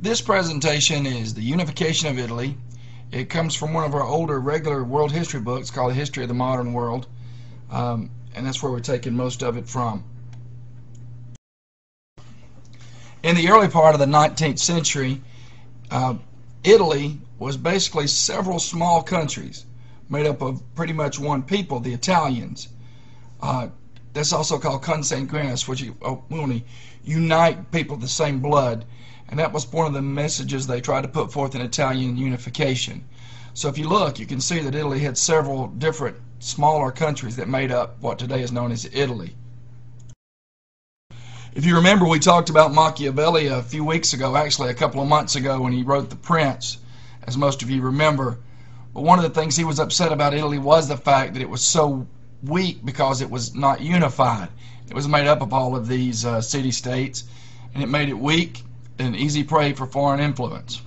This presentation is the unification of Italy. It comes from one of our older regular world history books called History of the Modern World, um, and that's where we're taking most of it from. In the early part of the 19th century, uh, Italy was basically several small countries made up of pretty much one people, the Italians. Uh, that's also called consanguineous, which you, we unite people of the same blood. And that was one of the messages they tried to put forth in Italian unification. So if you look, you can see that Italy had several different smaller countries that made up what today is known as Italy. If you remember, we talked about Machiavelli a few weeks ago, actually a couple of months ago, when he wrote The Prince, as most of you remember. But one of the things he was upset about Italy was the fact that it was so weak because it was not unified. It was made up of all of these uh, city-states, and it made it weak and easy prey for foreign influence.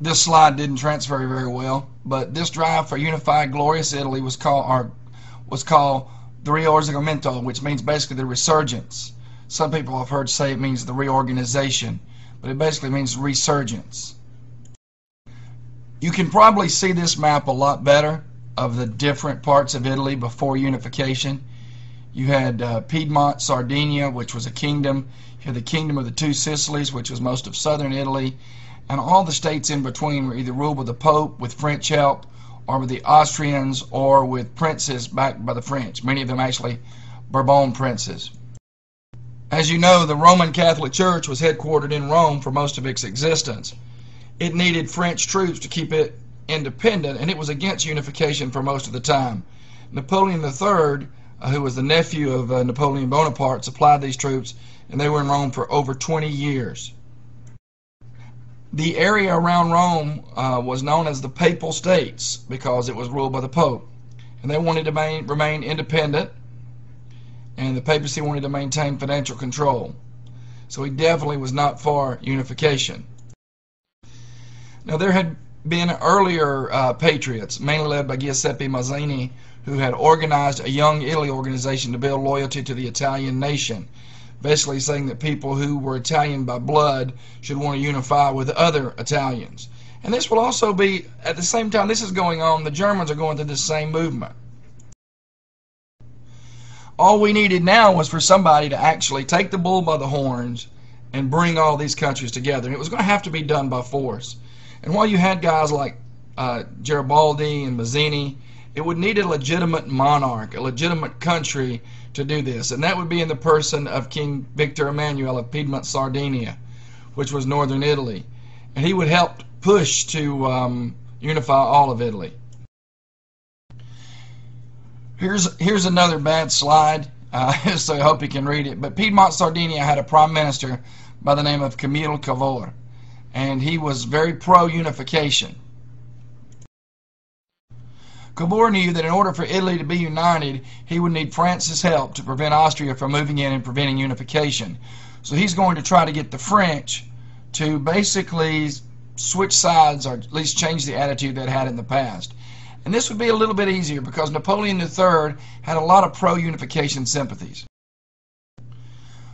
This slide didn't transfer very well, but this drive for unified, glorious Italy was called, or, was called the Risorgimento, which means basically the resurgence. Some people have heard say it means the reorganization, but it basically means resurgence. You can probably see this map a lot better of the different parts of Italy before unification. You had uh, Piedmont, Sardinia, which was a kingdom. You had the Kingdom of the Two Sicilies, which was most of southern Italy. And all the states in between were either ruled by the Pope, with French help, or with the Austrians, or with princes backed by the French. Many of them actually Bourbon princes. As you know, the Roman Catholic Church was headquartered in Rome for most of its existence. It needed French troops to keep it independent, and it was against unification for most of the time. Napoleon III, who was the nephew of uh, Napoleon Bonaparte, supplied these troops, and they were in Rome for over 20 years. The area around Rome uh, was known as the Papal States because it was ruled by the Pope. And they wanted to main, remain independent, and the papacy wanted to maintain financial control. So he definitely was not for unification. Now, there had been earlier uh, patriots, mainly led by Giuseppe Mazzini, who had organized a Young Italy organization to build loyalty to the Italian nation basically saying that people who were Italian by blood should want to unify with other Italians. And this will also be, at the same time this is going on, the Germans are going through the same movement. All we needed now was for somebody to actually take the bull by the horns and bring all these countries together. And it was going to have to be done by force. And while you had guys like uh, Garibaldi and Mazzini, it would need a legitimate monarch, a legitimate country to do this, and that would be in the person of King Victor Emmanuel of Piedmont, Sardinia, which was northern Italy. And he would help push to um, unify all of Italy. Here's, here's another bad slide, uh, so I hope you can read it. But Piedmont, Sardinia had a prime minister by the name of Camille Cavour, and he was very pro-unification. Cavour knew that in order for Italy to be united, he would need France's help to prevent Austria from moving in and preventing unification. So he's going to try to get the French to basically switch sides or at least change the attitude they had in the past. And this would be a little bit easier because Napoleon III had a lot of pro-unification sympathies.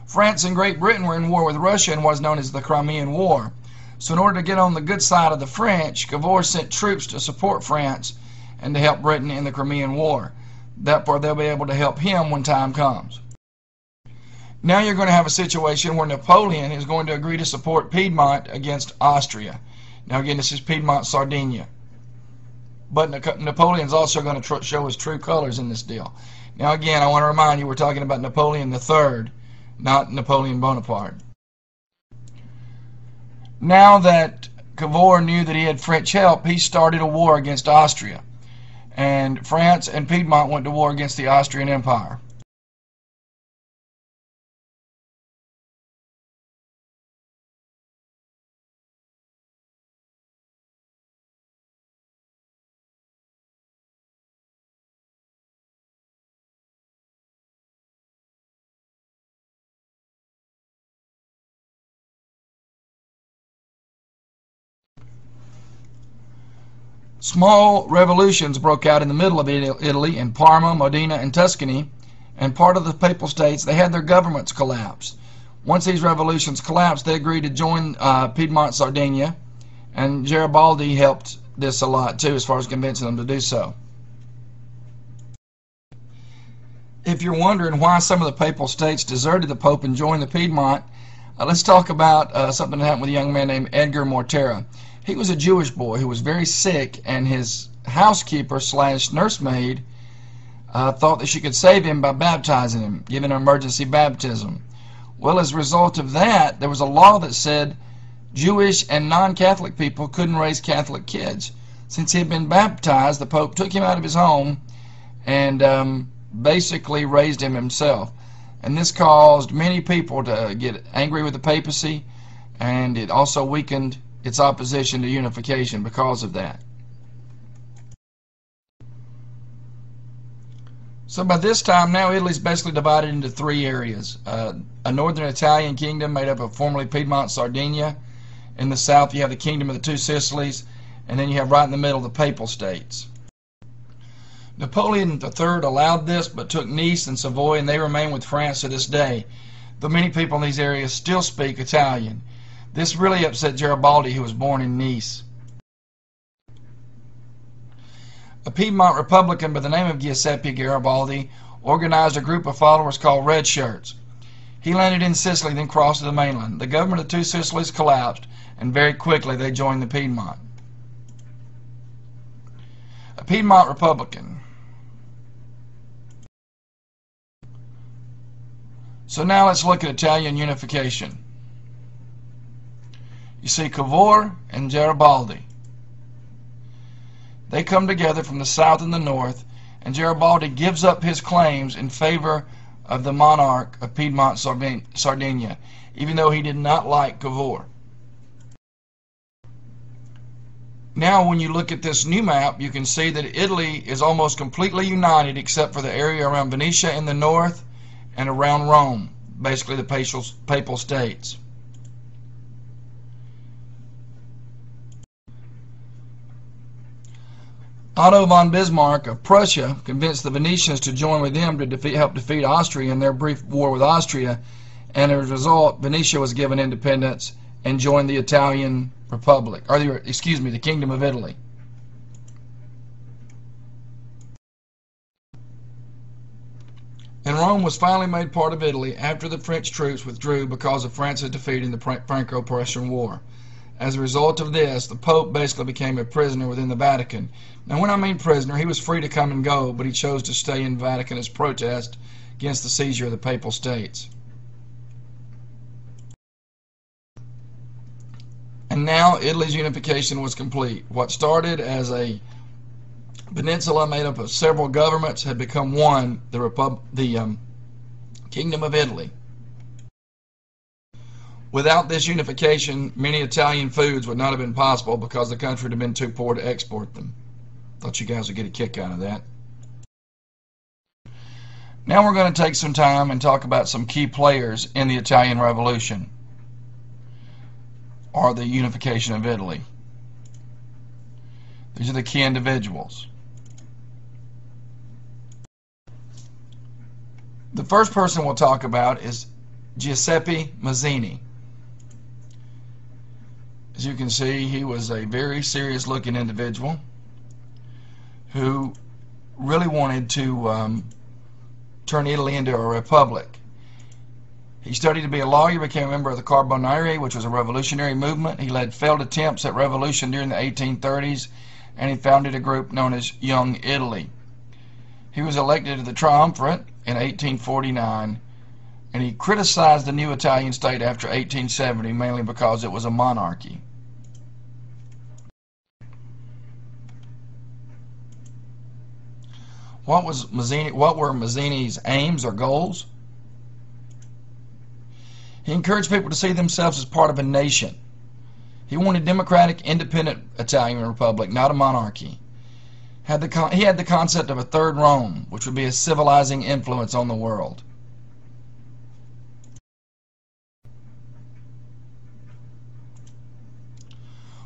France and Great Britain were in war with Russia in what is known as the Crimean War. So in order to get on the good side of the French, Cavour sent troops to support France and to help Britain in the Crimean War. Therefore, they'll be able to help him when time comes. Now you're going to have a situation where Napoleon is going to agree to support Piedmont against Austria. Now again, this is Piedmont, Sardinia. But Napoleon's also going to show his true colors in this deal. Now again, I want to remind you we're talking about Napoleon III, not Napoleon Bonaparte. Now that Cavour knew that he had French help, he started a war against Austria and France and Piedmont went to war against the Austrian Empire. Small revolutions broke out in the middle of Italy, in Parma, Modena, and Tuscany, and part of the Papal States, they had their governments collapse. Once these revolutions collapsed, they agreed to join uh, Piedmont Sardinia, and Garibaldi helped this a lot too, as far as convincing them to do so. If you're wondering why some of the papal states deserted the Pope and joined the Piedmont, uh, let's talk about uh, something that happened with a young man named Edgar Mortara. He was a Jewish boy who was very sick, and his housekeeper slash nursemaid uh, thought that she could save him by baptizing him, giving an emergency baptism. Well, as a result of that, there was a law that said Jewish and non-Catholic people couldn't raise Catholic kids. Since he had been baptized, the Pope took him out of his home and um, basically raised him himself. And this caused many people to get angry with the papacy, and it also weakened its opposition to unification because of that. So by this time now Italy's basically divided into three areas. Uh, a northern Italian kingdom made up of formerly Piedmont, Sardinia. In the south you have the kingdom of the two Sicilies. And then you have right in the middle the papal states. Napoleon III allowed this but took Nice and Savoy and they remain with France to this day. Though many people in these areas still speak Italian. This really upset Garibaldi who was born in Nice. A Piedmont Republican by the name of Giuseppe Garibaldi organized a group of followers called Red Shirts. He landed in Sicily, then crossed to the mainland. The government of two Sicilies collapsed, and very quickly they joined the Piedmont. A Piedmont Republican. So now let's look at Italian unification. You see Cavour and Garibaldi. They come together from the south and the north, and Garibaldi gives up his claims in favor of the monarch of Piedmont Sardinia, even though he did not like Cavour. Now when you look at this new map, you can see that Italy is almost completely united except for the area around Venetia in the north and around Rome, basically the papal, papal states. Otto von Bismarck of Prussia convinced the Venetians to join with him to defeat, help defeat Austria in their brief war with Austria, and as a result, Venetia was given independence and joined the Italian Republic, or the, excuse me, the Kingdom of Italy. And Rome was finally made part of Italy after the French troops withdrew because of France's defeat in the Franco-Prussian War. As a result of this, the Pope basically became a prisoner within the Vatican. Now, when I mean prisoner, he was free to come and go, but he chose to stay in Vatican as protest against the seizure of the Papal States. And now Italy's unification was complete. What started as a peninsula made up of several governments had become one, the, Repub the um, Kingdom of Italy. Without this unification, many Italian foods would not have been possible because the country would have been too poor to export them. Thought you guys would get a kick out of that. Now we're going to take some time and talk about some key players in the Italian Revolution or the unification of Italy. These are the key individuals. The first person we'll talk about is Giuseppe Mazzini. As you can see, he was a very serious looking individual who really wanted to um, turn Italy into a republic. He studied to be a lawyer, became a member of the Carbonari, which was a revolutionary movement. He led failed attempts at revolution during the 1830s, and he founded a group known as Young Italy. He was elected to the Triumvirate in 1849, and he criticized the new Italian state after 1870, mainly because it was a monarchy. What was Mazzini, what were Mazzini's aims or goals? He encouraged people to see themselves as part of a nation. He wanted a democratic, independent Italian republic, not a monarchy. Had the he had the concept of a third Rome, which would be a civilizing influence on the world.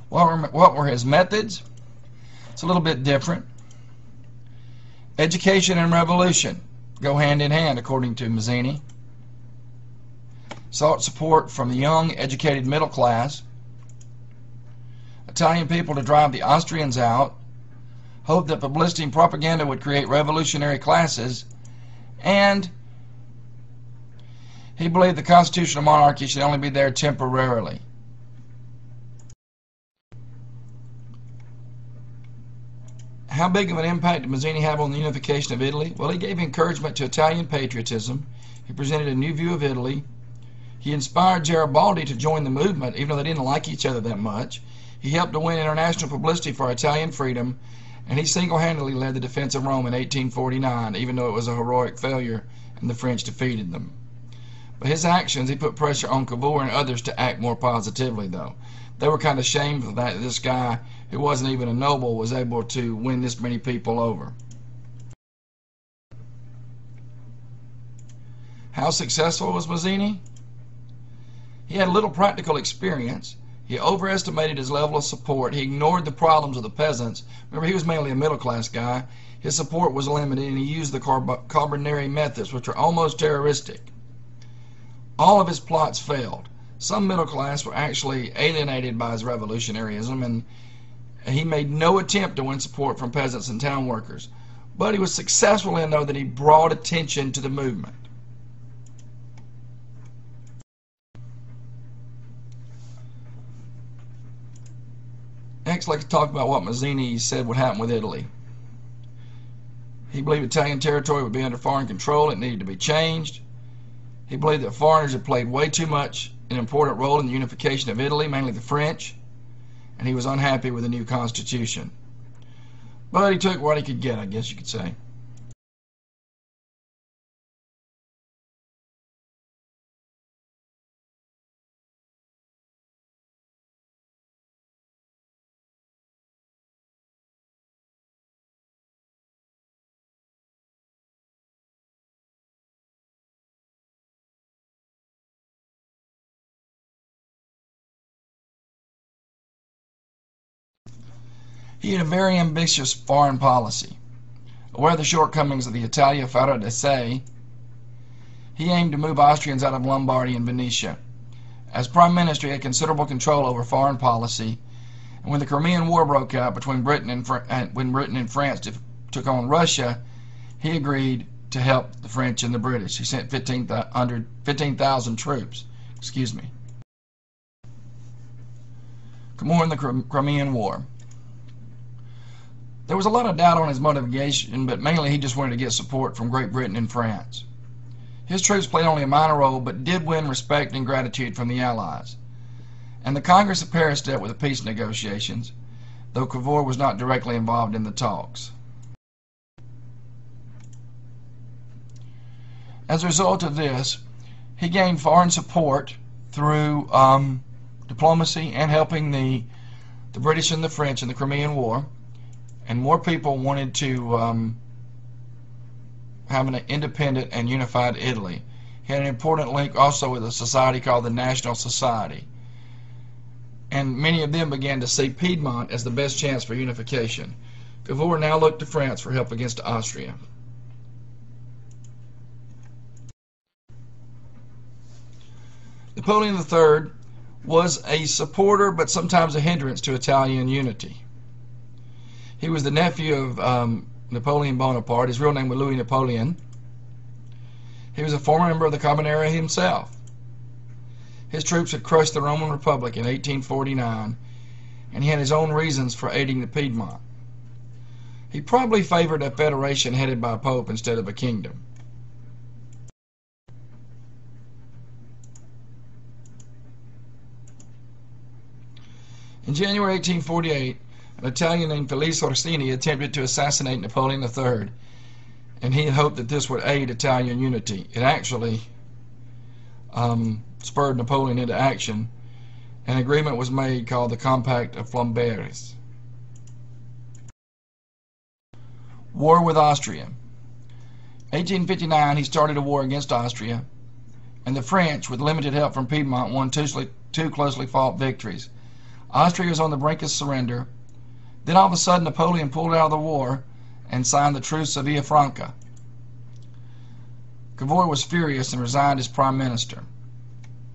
What were, what were his methods? It's a little bit different. Education and revolution go hand in hand, according to Mazzini. sought support from the young, educated middle class, Italian people to drive the Austrians out, hoped that publicity and propaganda would create revolutionary classes, and he believed the constitutional monarchy should only be there temporarily. How big of an impact did Mazzini have on the unification of Italy? Well, he gave encouragement to Italian patriotism. He presented a new view of Italy. He inspired Garibaldi to join the movement, even though they didn't like each other that much. He helped to win international publicity for Italian freedom, and he single-handedly led the defense of Rome in 1849, even though it was a heroic failure and the French defeated them. But his actions, he put pressure on Cavour and others to act more positively, though. They were kind of shameful that this guy, who wasn't even a noble, was able to win this many people over. How successful was Mazzini? He had little practical experience. He overestimated his level of support. He ignored the problems of the peasants. Remember, he was mainly a middle class guy. His support was limited, and he used the Carbonari methods, which are almost terroristic. All of his plots failed. Some middle class were actually alienated by his revolutionaryism, and he made no attempt to win support from peasants and town workers. But he was successful in, though, that he brought attention to the movement. Next, I'd like talk about what Mazzini said would happen with Italy. He believed Italian territory would be under foreign control. It needed to be changed. He believed that foreigners had played way too much an important role in the unification of Italy, mainly the French, and he was unhappy with the new constitution. But he took what he could get, I guess you could say. He had a very ambitious foreign policy. Aware of the shortcomings of the Italia farà da sé, he aimed to move Austrians out of Lombardy and Venetia. As Prime Minister, he had considerable control over foreign policy, and when the Crimean War broke out between Britain and Fr when Britain and France took on Russia, he agreed to help the French and the British. He sent 15,000 15, troops. Excuse me. Cavour in the Crimean War. There was a lot of doubt on his motivation, but mainly he just wanted to get support from Great Britain and France. His troops played only a minor role, but did win respect and gratitude from the Allies. And the Congress of Paris dealt with the peace negotiations, though Cavour was not directly involved in the talks. As a result of this, he gained foreign support through um, diplomacy and helping the, the British and the French in the Crimean War and more people wanted to um, have an independent and unified Italy. He had an important link also with a society called the National Society. And many of them began to see Piedmont as the best chance for unification. Cavour now looked to France for help against Austria. Napoleon III was a supporter but sometimes a hindrance to Italian unity. He was the nephew of um, Napoleon Bonaparte. His real name was Louis Napoleon. He was a former member of the Carbonari himself. His troops had crushed the Roman Republic in 1849, and he had his own reasons for aiding the Piedmont. He probably favored a federation headed by a pope instead of a kingdom. In January 1848, an Italian named Felice Orsini attempted to assassinate Napoleon III, and he hoped that this would aid Italian unity. It actually um, spurred Napoleon into action. An agreement was made called the Compact of Plombières. War with Austria. 1859, he started a war against Austria, and the French, with limited help from Piedmont, won two, two closely fought victories. Austria was on the brink of surrender, then all of a sudden Napoleon pulled out of the war and signed the Truce of Villafranca. Cavour was furious and resigned as prime minister.